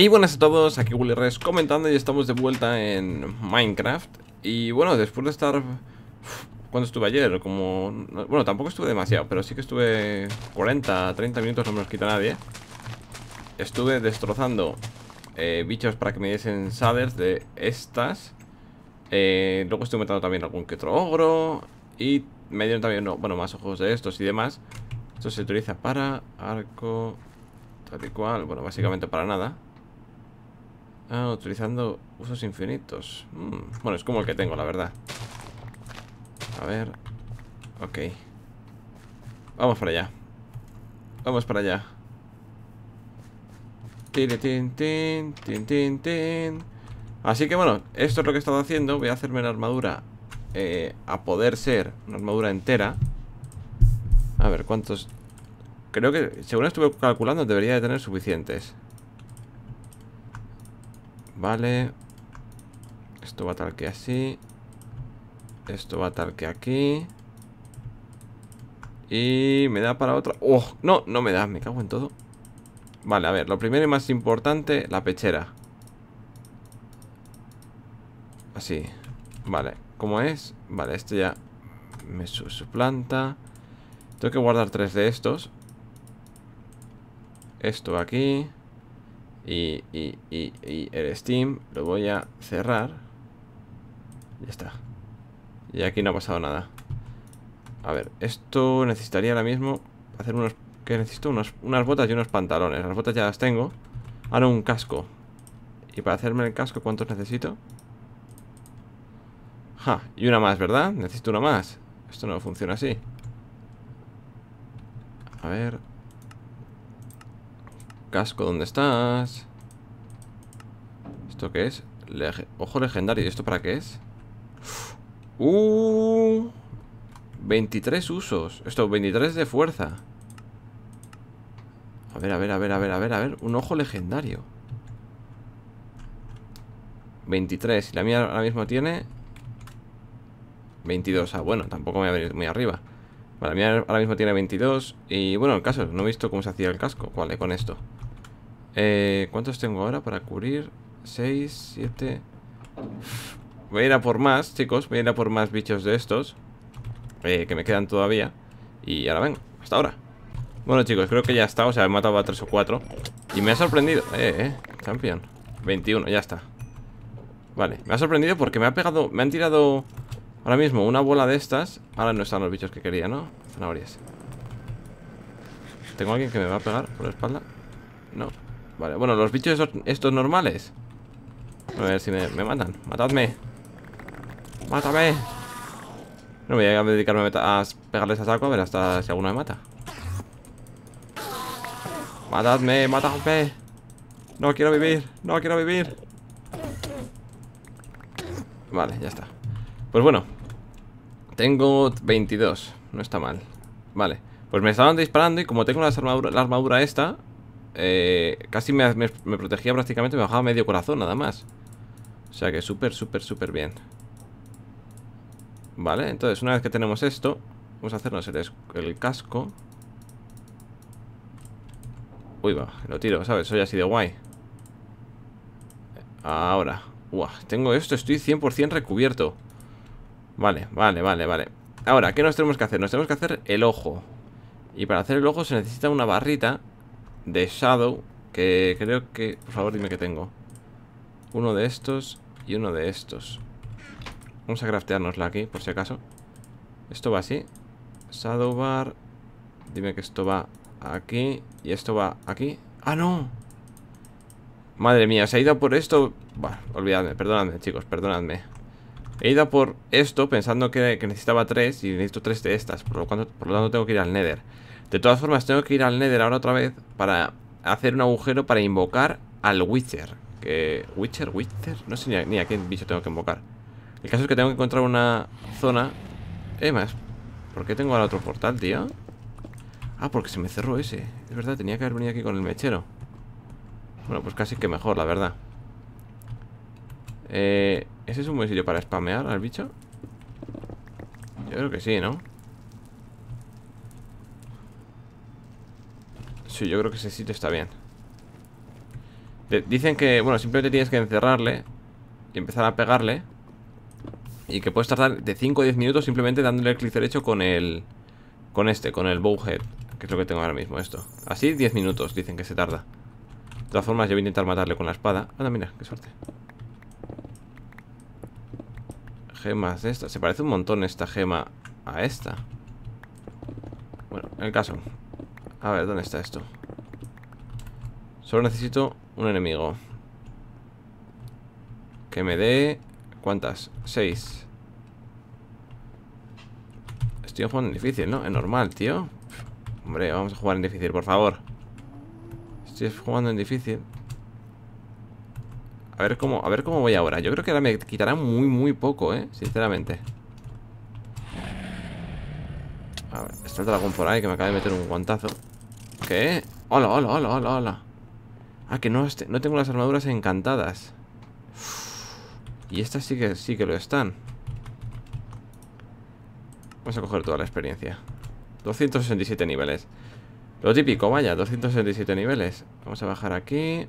Hey, buenas a todos, aquí Willy comentando y estamos de vuelta en Minecraft. Y bueno, después de estar... ¿Cuándo estuve ayer? Como... Bueno, tampoco estuve demasiado, pero sí que estuve 40, 30 minutos, no me los quita nadie. Estuve destrozando eh, bichos para que me diesen shaders de estas. Eh, Luego estuve metiendo también algún que otro ogro. Y me dieron también, no, bueno, más ojos de estos y demás. Esto se utiliza para arco, tal y cual, bueno, básicamente para nada Ah, utilizando usos infinitos. Mm, Bueno, es como el que tengo, la verdad. A ver Ok. Vamos para allá. Vamos para allá. Tin, tin, tin, tin, tin. Así que bueno, esto es lo que he estado haciendo. Voy a hacerme la armadura eh, A poder ser una armadura entera. A ver, ¿cuántos? Creo que, según estuve calculando Debería de tener suficientes Vale. Esto va tal que así. Esto va tal que aquí. Y me da para otra. ¡Oh! No, no me da, me cago en todo. Vale, a ver, lo primero y más importante La pechera. Así. Vale, ¿cómo es? Vale, este ya Me suplanta Tengo que guardar tres de estos. Esto aquí y, el Steam lo voy a cerrar. Ya está. Y aquí no ha pasado nada. A ver, esto necesitaría ahora mismo hacer unos... ¿Qué necesito? unas botas y unos pantalones. Las botas ya las tengo. Ahora un casco. Y para hacerme el casco, ¿cuántos necesito? Ja, y una más, ¿verdad? Necesito una más. Esto no funciona así. A ver... Casco, ¿dónde estás? ¿Esto qué es? Ojo legendario, ¿y esto para qué es? ¡Uh! 23 usos. Esto, 23 de fuerza. A ver, a ver, a ver, a ver, a ver, a ver. Un ojo legendario. 23 Y la mía ahora mismo tiene 22, ah, bueno, tampoco me voy a venir muy arriba. Vale, la mía ahora mismo tiene 22 Y bueno, el caso, no he visto cómo se hacía el casco. Vale, con esto eh, ¿Cuántos tengo ahora para cubrir? 6, 7 Voy a ir a por más, chicos. Voy a ir a por más bichos de estos eh, Que me quedan todavía. Y ahora vengo, hasta ahora. Bueno chicos, creo que ya está, o sea, he matado a 3 o 4 Y me ha sorprendido. Eh, eh, champion. 21, ya está. Vale, me ha sorprendido porque me ha pegado Me han tirado ahora mismo una bola de estas. Ahora no están los bichos que quería, ¿no? Zanahorias. ¿Tengo alguien que me va a pegar por la espalda? No Vale, bueno, los bichos estos, normales. A ver si me, matan. Matadme. Mátame. No voy a dedicarme a pegarles a saco A ver hasta si alguno me mata. Matadme, matadme No quiero vivir, no quiero vivir. Vale, ya está. Pues bueno Tengo 22 No está mal. Vale, pues me estaban disparando y como tengo la armadura esta eh, casi me, protegía prácticamente, me bajaba medio corazón nada más. O sea que súper, súper, súper bien. Vale, entonces una vez que tenemos esto, vamos a hacernos el, casco. Uy, va, lo tiro, ¿sabes? Soy así de guay. Ahora. Tengo esto, estoy 100% recubierto. Vale, vale, vale, vale. Ahora, ¿qué nos tenemos que hacer? Nos tenemos que hacer el ojo. Y para hacer el ojo se necesita una barrita de Shadow Que creo que... Por favor, dime que tengo. Uno de estos y uno de estos. Vamos a crafteárnosla aquí, por si acaso. Esto va así. Shadow bar. Dime que esto va aquí Y esto va aquí. ¡Ah, no! Madre mía, se ha ido por esto. Bueno, olvidadme, perdonadme, chicos, perdonadme. He ido por esto pensando que, necesitaba tres Y necesito tres de estas Por lo, por lo tanto tengo que ir al nether de todas formas, tengo que ir al Nether ahora otra vez para hacer un agujero para invocar al Witcher. Que... ¿Witcher? ¿Witcher? No sé ni a, qué bicho tengo que invocar. El caso es que tengo que encontrar una zona... Eh, más. ¿Por qué tengo ahora otro portal, tío? Ah, porque se me cerró ese. Es verdad, tenía que haber venido aquí con el mechero. Bueno, pues casi que mejor, la verdad. Eh, ¿Ese es un buen sitio para spamear al bicho? Yo creo que sí, ¿no? Sí, yo creo que ese sitio está bien. Dicen que, bueno, simplemente tienes que encerrarle Y empezar a pegarle. Y que puedes tardar de 5 o 10 minutos Simplemente dándole el clic derecho con el Con este, con el bowhead Que es lo que tengo ahora mismo, esto. Así 10 minutos dicen que se tarda. De todas formas yo voy a intentar matarle con la espada. Anda, mira, qué suerte. Gemas de esta. Se parece un montón esta gema a esta. Bueno, el caso A ver, ¿dónde está esto? Solo necesito un enemigo Que me dé... ¿Cuántas? Seis Estoy jugando en difícil, ¿no? Es normal, tío Hombre, vamos a jugar en difícil, por favor Estoy jugando en difícil A ver cómo, a ver cómo voy ahora Yo creo que ahora me quitará muy, muy poco, ¿eh? Sinceramente A ver, está el dragón por ahí Que me acaba de meter un guantazo ¿Qué? Hola, hola, hola, hola, hola. Ah, que no, no tengo las armaduras encantadas. Y estas sí que, sí que lo están. Vamos a coger toda la experiencia. 267 niveles. Lo típico, vaya, 267 niveles. Vamos a bajar aquí.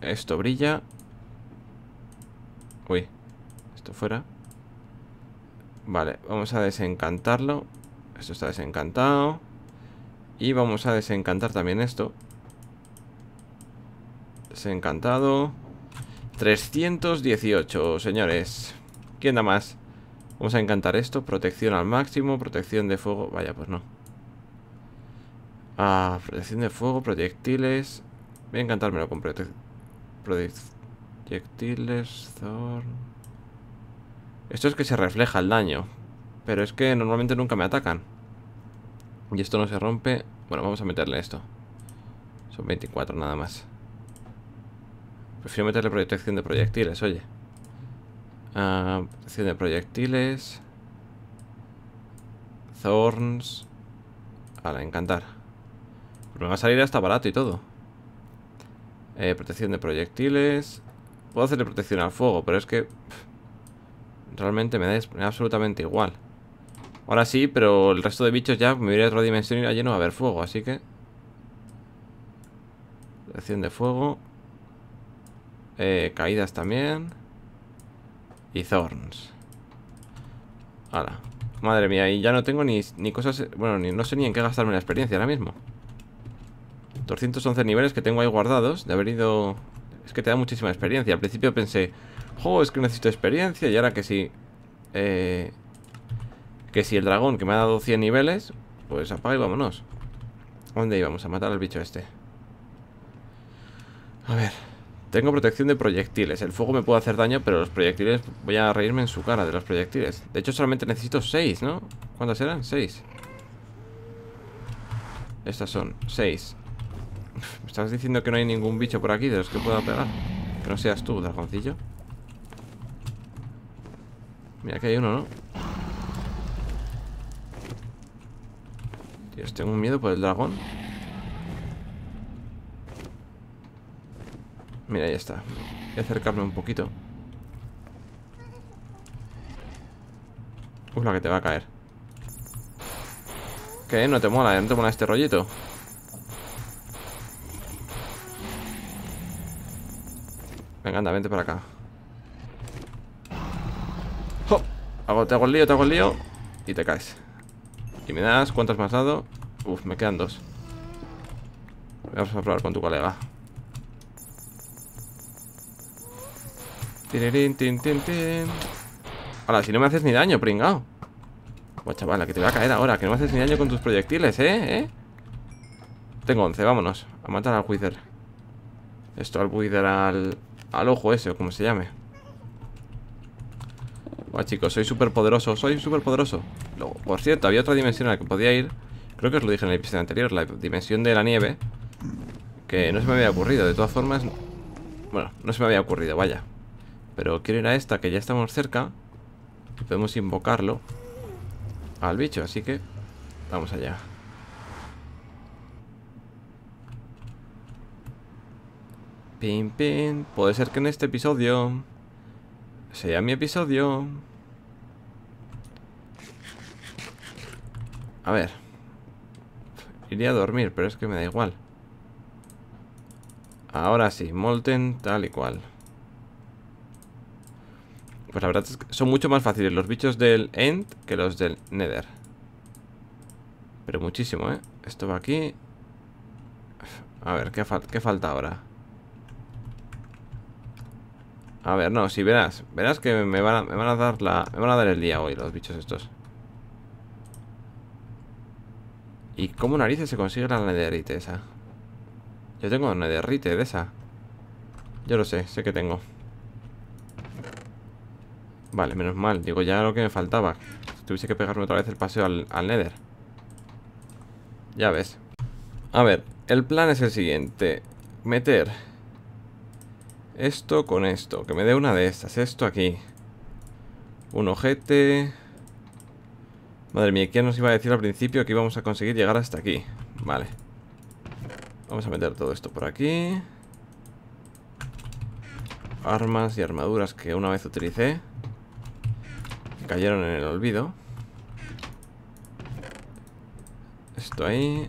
Esto brilla. Uy Esto fuera. Vale, vamos a desencantarlo. Esto está desencantado Y vamos a desencantar también esto. Desencantado. 318, señores. ¿Quién da más? Vamos a encantar esto. Protección al máximo, protección de fuego. Vaya, pues no. Ah, protección de fuego, proyectiles. Voy a encantármelo con proyectiles Esto es que se refleja el daño Pero es que normalmente nunca me atacan Y esto no se rompe Bueno, vamos a meterle esto Son 24 nada más Prefiero meterle protección de proyectiles, oye. Uh, protección de proyectiles. Thorns. A encantar. Pero me va a salir hasta barato y todo. Eh, protección de proyectiles. Puedo hacerle protección al fuego, pero es que... realmente me da, absolutamente igual. Ahora sí, pero el resto de bichos ya me iría a otra dimensión y allí no va a haber fuego, así que... Protección de fuego. Eh, caídas también. Y Thorns. Hala. Madre mía, y ya no tengo ni, ni cosas... Bueno, ni, no sé ni en qué gastarme la experiencia ahora mismo. 211 niveles que tengo ahí guardados. De haber ido... Es que te da muchísima experiencia. Al principio pensé... Oh, es que necesito experiencia. Y ahora que sí... Eh, que si el dragón que me ha dado 100 niveles... Pues apaga y vámonos. dónde íbamos? A matar al bicho este. A ver... Tengo protección de proyectiles. El fuego me puede hacer daño, pero los proyectiles... Voy a reírme en su cara de los proyectiles. De hecho, solamente necesito 6, ¿no? ¿Cuántas eran? 6. Estas son 6. ¿Me estás diciendo que no hay ningún bicho por aquí de los que pueda pegar? Que no seas tú, dragoncillo. Mira que hay uno, ¿no? Dios, tengo miedo por el dragón. Mira, ya está Voy a acercarme un poquito Uf, la que te va a caer ¿Qué? ¿No te mola? ¿No te mola este rollito? Venga, anda, vente para acá ¡Oh! Te hago el lío, te hago el lío Y te caes Y me das, ¿cuántos me has dado? Uf, me quedan dos Vamos a probar con tu colega Ahora, si no me haces ni daño, pringao. Pues chavala, que te voy a caer ahora. Que no me haces ni daño con tus proyectiles, ¿eh? ¿eh? Tengo 11, vámonos. A matar al Wither. Esto al Wither al... Al ojo ese, o como se llame. Chicos, soy súper poderoso. Soy súper poderoso. Por cierto, había otra dimensión a la que podía ir. Creo que os lo dije en el episodio anterior. La dimensión de la nieve. Que no se me había ocurrido. De todas formas... Bueno, no se me había ocurrido, vaya. Pero quiero ir a esta, que ya estamos cerca Y podemos invocarlo Al bicho, así que Vamos allá Pin, pin Puede ser que en este episodio Sea mi episodio. A ver. Iría a dormir, pero es que me da igual. Ahora sí, Molten tal y cual. Pues la verdad es que son mucho más fáciles los bichos del End que los del Nether. Pero muchísimo, ¿eh? Esto va aquí. A ver, ¿qué, qué falta ahora? A ver, no, si verás Verás que me van, a, dar la Me van a dar el día hoy los bichos estos. ¿Y cómo narices se consigue la netherite esa? Yo tengo netherite de esa. Yo lo sé, sé que tengo. Vale, menos mal Digo, ya lo que me faltaba. Tuviese que pegarme otra vez el paseo al, al nether. Ya ves. A ver, el plan es el siguiente. Meter Esto con esto Que me dé una de estas Esto aquí. Un ojete. Madre mía, ¿quién nos iba a decir al principio que íbamos a conseguir llegar hasta aquí? Vale. Vamos a meter todo esto por aquí. Armas y armaduras que una vez utilicé Cayeron en el olvido. Esto ahí.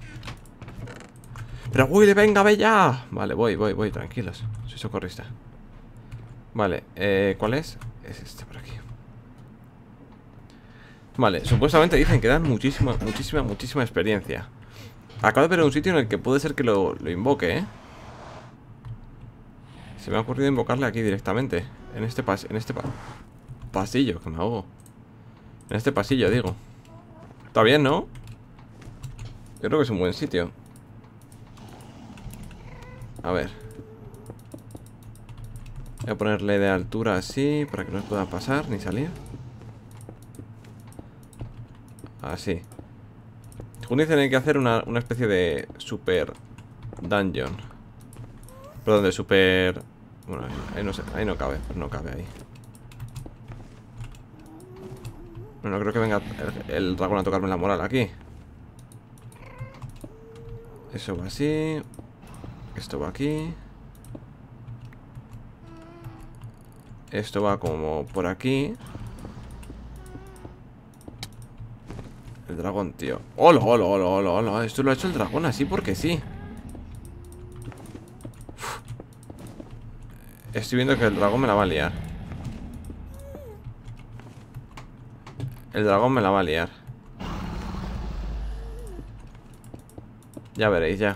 Pero Willy, venga, ve ya. Vale, voy, voy, voy, tranquilos Socorrista. Vale, eh, ¿cuál es? Es este por aquí. Vale, supuestamente dicen que dan muchísima, muchísima, muchísima experiencia. Acabo de ver un sitio en el que puede ser que lo, invoque, ¿eh? Se me ha ocurrido invocarle aquí directamente En este, pas en este pasillo, que me ahogo. En este pasillo, digo. Está bien, ¿no? Yo creo que es un buen sitio. A ver Voy a ponerle de altura así Para que no pueda pasar ni salir Así según dicen hay que hacer una, especie de super dungeon. Perdón, de super... Bueno, ahí no, ahí no cabe, no cabe ahí. Bueno, creo que venga el, dragón a tocarme la moral aquí. Eso va así. Esto va aquí. Esto va como por aquí. El dragón, tío. ¡Hola, hola, hola, hola, hola! Esto lo ha hecho el dragón así porque sí. Estoy viendo que el dragón me la va a liar. El dragón me la va a liar. Ya veréis, ya.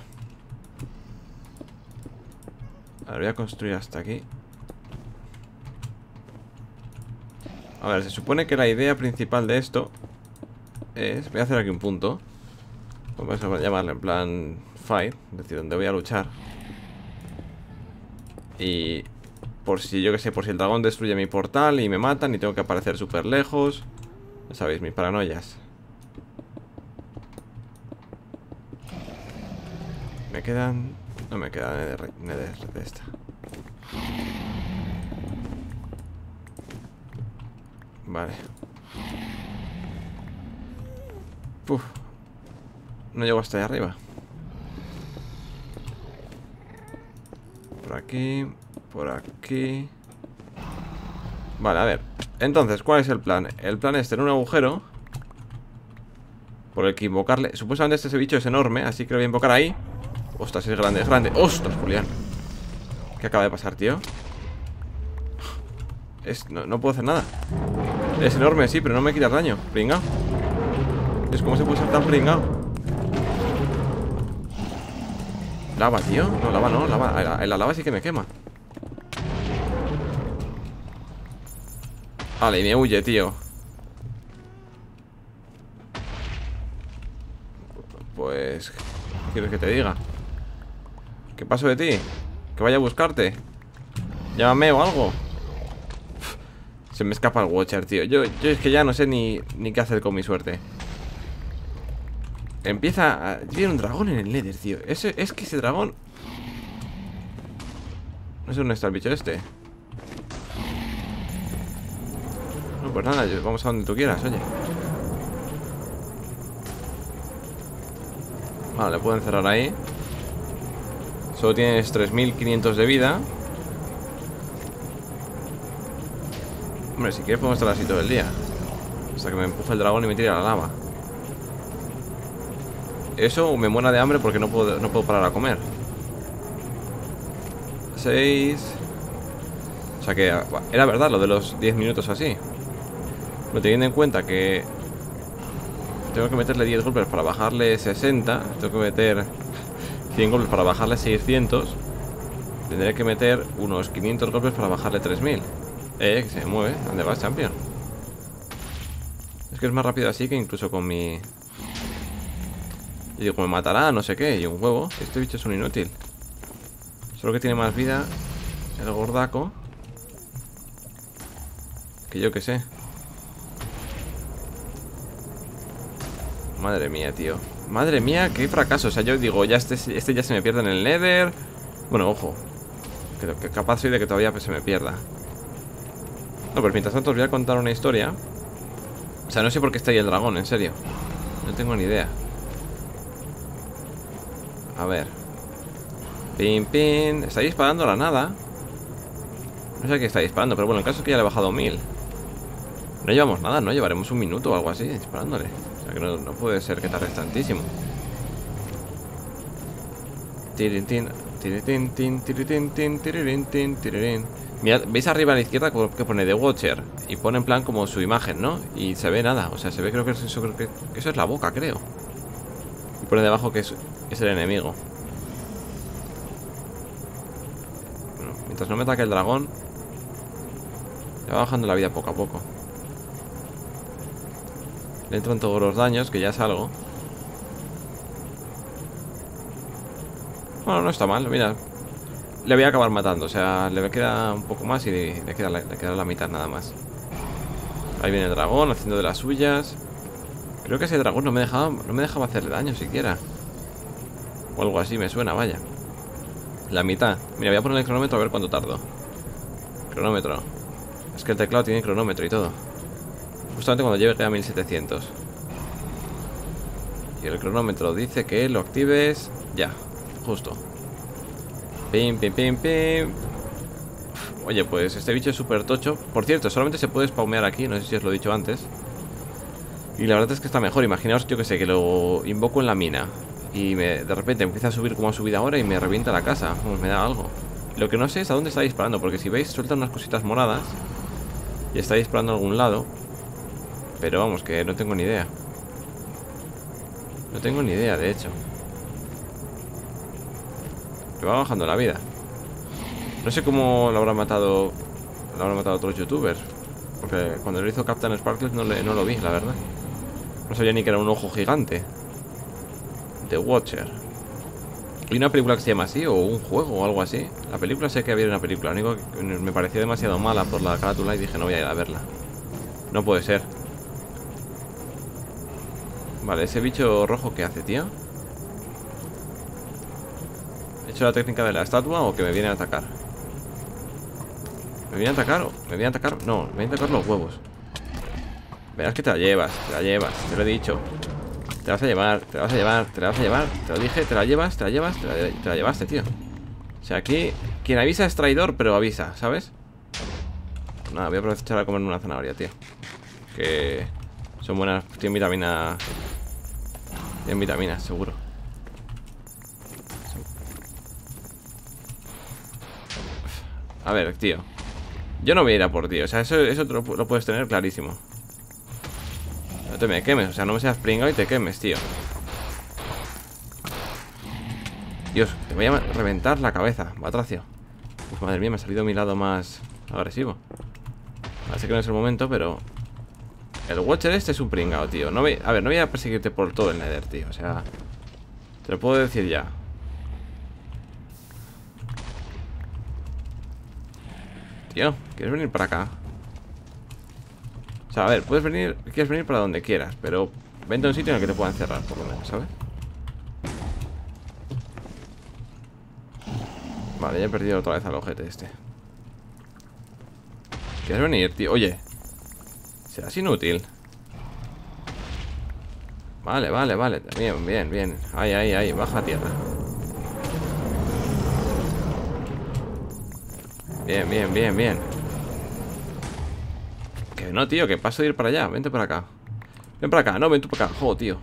A ver, voy a construir hasta aquí A ver, se supone que la idea principal de esto Voy a hacer aquí un punto. Vamos a llamarle en plan Fight Es decir, donde voy a luchar. Y... Por si, yo que sé, por si el dragón destruye mi portal Y me matan y tengo que aparecer súper lejos Ya sabéis, mis paranoias. Me quedan... No me queda nether, de esta Vale no llego hasta allá arriba. Por aquí, por aquí. Vale, a ver. Entonces, ¿cuál es el plan? El plan es tener un agujero por el que invocarle. Supuestamente este bicho es enorme, así que lo voy a invocar ahí. Ostras, es grande, es grande. ¡Ostras, Julián! ¿Qué acaba de pasar, tío? Es, no, puedo hacer nada. Es enorme, sí, pero no me quita daño. Venga. Es como se puede ser tan pringado. Lava, tío. No, lava no, lava. En la lava sí que me quema. Vale, y me huye, tío. Pues... ¿Qué quieres que te diga? ¿Qué paso de ti? Que vaya a buscarte Llámame o algo Se me escapa el Watcher, tío. Yo, es que ya no sé ni, ni qué hacer con mi suerte. Empieza. Tiene un dragón en el Nether, tío. Ese, Es que ese dragón... No sé dónde está el bicho este. No, pues nada, vamos a donde tú quieras, oye. Vale, le puedo encerrar ahí. Solo tienes 3500 de vida Hombre, si quieres podemos estar así todo el día. Hasta que me empuje el dragón y me tire a la lava. Eso me muera de hambre porque no puedo, no puedo parar a comer. 6 O sea que era verdad lo de los 10 minutos así. Pero teniendo en cuenta que Tengo que meterle 10 golpes para bajarle 60 Tengo que meter 100 golpes para bajarle 600 Tendré que meter unos 500 golpes para bajarle 3000 Eh, que se mueve. ¿Dónde vas, champion? Es que es más rápido así que incluso con mi... Y digo, me matará, no sé qué Y un huevo, este bicho es un inútil. Solo que tiene más vida El gordaco Que yo que sé. Madre mía, tío. Madre mía, qué fracaso. O sea, yo digo, ya este, este ya se me pierde en el nether. Bueno, ojo. Creo que capaz soy de que todavía se me pierda Pero mientras tanto os voy a contar una historia O sea, no sé por qué está ahí el dragón, en serio No tengo ni idea A ver Pin, pin. Está disparando a la nada. No sé qué está disparando, pero bueno, el caso es que ya le he bajado mil. No llevamos nada, ¿no? Llevaremos un minuto o algo así disparándole. O sea que no, puede ser que tarde tantísimo. Tiritín, tiritín, tiritín, tiritín, tiritín. Mirad, ¿veis arriba a la izquierda que pone The Watcher? Y pone en plan como su imagen, ¿no? Y se ve nada, o sea, se ve creo que eso, es la boca, creo. Y pone debajo que es, es el enemigo. Mientras no me ataque el dragón Le va bajando la vida poco a poco Le entran todos los daños Que ya es algo Bueno, no está mal, mira Le voy a acabar matando O sea, le queda un poco más Y le queda, le queda la mitad nada más Ahí viene el dragón haciendo de las suyas Creo que ese dragón no me dejaba No me dejaba hacerle daño siquiera O algo así me suena, vaya la mitad. Mira, voy a poner el cronómetro a ver cuánto tardo. Cronómetro. Es que el teclado tiene cronómetro y todo. Justamente cuando llegue a 1700. Y el cronómetro dice que lo actives ya. Justo. Pim, pim, pim, pim. Oye, pues este bicho es súper tocho. Por cierto, solamente se puede spawnear aquí. No sé si os lo he dicho antes. Y la verdad es que está mejor. Imaginaos, yo que sé, que lo invoco en la mina. Y de repente empieza a subir como ha subido ahora y me revienta la casa. Pues me da algo. Lo que no sé es a dónde está disparando, porque si veis, suelta unas cositas moradas. Y está disparando a algún lado. Pero vamos, que no tengo ni idea. No tengo ni idea, de hecho. Me va bajando la vida. No sé cómo lo habrá matado. Lo habrá matado otros youtubers. Porque cuando lo hizo Captain Sparkles no, no lo vi, la verdad. No sabía ni que era un ojo gigante. The Watcher. ¿Y una película que se llama así? ¿O un juego o algo así? La película sé que había una película. Lo único que me pareció demasiado mala por la carátula y dije no voy a ir a verla. No puede ser. Vale, ese bicho rojo que hace, tío. ¿He hecho la técnica de la estatua o que me viene a atacar? ¿Me viene a atacar? ¿Me viene a atacar? No, me viene a atacar los huevos. Verás que te la llevas, te la llevas, te lo he dicho. Te vas a llevar, te la vas a llevar, te la vas a llevar Te lo dije, te la llevas, te la llevas Te la, llevaste, tío O sea, aquí quien avisa es traidor, pero avisa, ¿sabes? Nada, voy a aprovechar a comerme una zanahoria, tío Que son buenas Tienen vitamina Tienen vitaminas, seguro A ver, tío. Yo no voy a ir a por ti, o sea, eso, eso lo puedes tener clarísimo. Te me quemes, o sea, no me seas pringado y te quemes, tío. Dios, te voy a reventar la cabeza, batracio Uf, madre mía, me ha salido mi lado más agresivo. Así que no es el momento, pero El Watcher este es un pringado, tío. No A ver, no voy a perseguirte por todo el Nether, tío O sea, te lo puedo decir ya Tío, ¿quieres venir para acá? O sea, a ver, puedes venir, quieres venir para donde quieras, pero vente a un sitio en el que te puedan cerrar, por lo menos, ¿sabes? Vale, ya he perdido otra vez al ojete este. ¿Quieres venir, tío? Oye, serás inútil. Vale, vale, vale. Bien, bien, bien. Ahí, ahí, ahí. Baja tierra. Bien, bien, bien, bien no, tío, que paso de ir para allá Vente para acá Ven para acá, no, ven tú para acá Joder, tío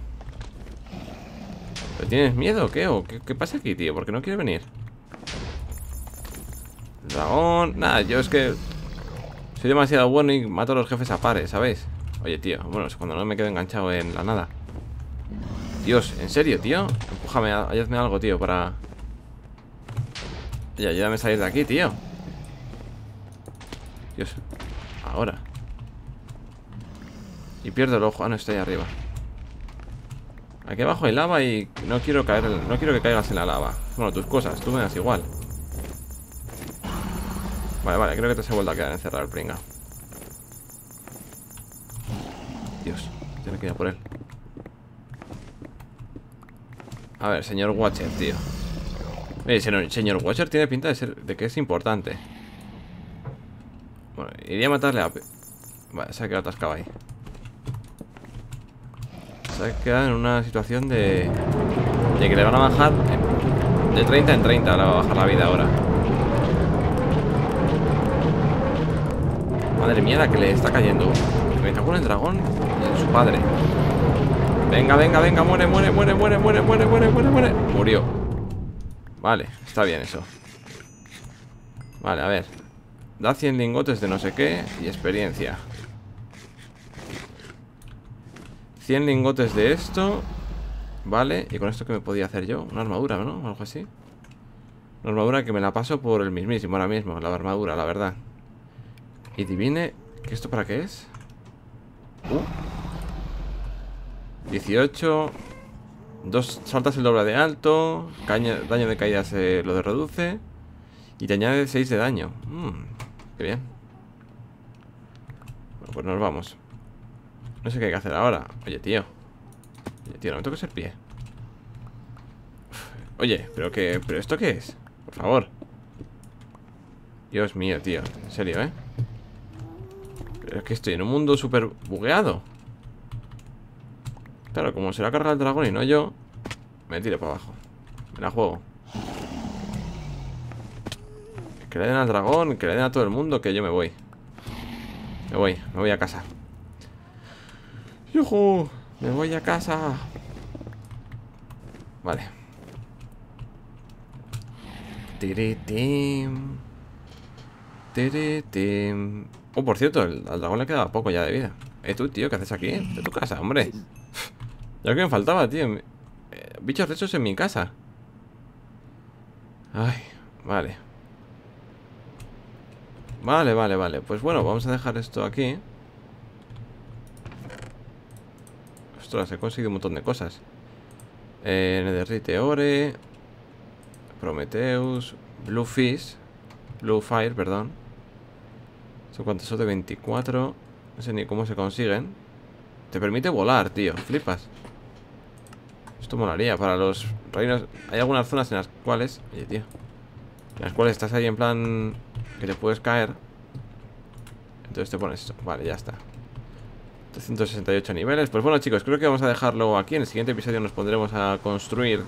¿Pero tienes miedo qué? ¿O qué, pasa aquí, tío? ¿Por qué no quieres venir? Dragón. Nada, yo es que soy demasiado bueno y mato a los jefes a pares, ¿sabéis? Oye, tío, bueno, es cuando no me quedo enganchado en la nada. Dios, ¿en serio, tío? Empújame, hazme algo, tío, para... Ya, ayúdame a salir de aquí, tío. Ahora. Y pierdo el ojo. Ah, no, estoy arriba. Aquí abajo hay lava y no quiero caer no quiero que caigas en la lava. Bueno, tus cosas, tú me das igual. Vale, vale, creo que te se ha vuelto a quedar encerrado el pringa. Dios, tiene que ir a por él. A ver, señor Watcher, tío. Eh, señor, señor Watcher tiene pinta de ser de que es importante. Bueno, iría a matarle a... Vale, se ha quedado atascado ahí. Se ha quedado en una situación de... De que le van a bajar... De 30 en 30 le va a bajar la vida ahora. Madre mía, la que le está cayendo. Me cago en el dragón y su padre. Venga, venga, venga, muere, muere, muere, muere, muere, muere, muere, muere, muere. Murió. Vale, está bien eso. Vale, a ver. Da 100 lingotes de no sé qué y experiencia. 100 lingotes de esto. Vale, y con esto que me podía hacer yo, una armadura, ¿no? algo así. Una armadura que me la paso por el mismísimo ahora mismo, la armadura, la verdad. Y divine, ¿qué esto para qué es? Uh. 18 Dos saltas el doble de alto Daño de caída se lo reduce Y te añade 6 de daño mm. Qué bien. Bueno, pues nos vamos. No sé qué hay que hacer ahora. Oye, tío. Oye, tío, no me toques el pie. Oye, ¿pero qué? ¿Pero esto qué es? Por favor. Dios mío, tío. En serio, ¿eh? Pero es que estoy en un mundo súper bugueado. Claro, como se va a cargar el dragón y no yo, me tiro para abajo. Me la juego. Que le den al dragón, que le den a todo el mundo, que yo me voy. Me voy, me voy a casa. ¡Yujú! Me voy a casa. Vale. Tiritim. Tiritim. Oh, por cierto, al dragón le quedaba poco ya de vida. Eh, tú, tío, ¿qué haces aquí? De tu casa, hombre. Ya que me faltaba, tío. Eh, bichos esos en mi casa. Ay, vale. Vale, vale, vale. Pues bueno, vamos a dejar esto aquí. Ostras, he conseguido un montón de cosas. Eh, Netherite Ore Prometheus Bluefish Blue Fire, perdón. ¿Son son de 24? No sé ni cómo se consiguen. Te permite volar, tío. Flipas. Esto molaría para los reinos. Hay algunas zonas en las cuales Oye, tío En las cuales estás ahí en plan que te puedes caer Entonces te pones esto. Vale, ya está. 368 niveles. Pues bueno chicos, creo que vamos a dejarlo aquí. En el siguiente episodio nos pondremos a construir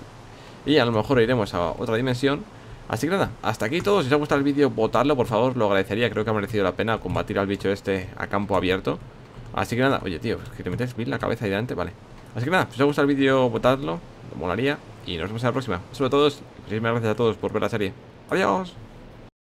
Y a lo mejor iremos a otra dimensión. Así que nada, hasta aquí todo. Si os ha gustado el vídeo, votadlo por favor Lo agradecería, creo que ha merecido la pena combatir al bicho este A campo abierto. Así que nada, oye tío, que te metes bien la cabeza ahí delante Vale, así que nada, si os ha gustado el vídeo, votadlo Lo molaría. Y nos vemos en la próxima. Sobre todo, muchísimas gracias a todos por ver la serie. Adiós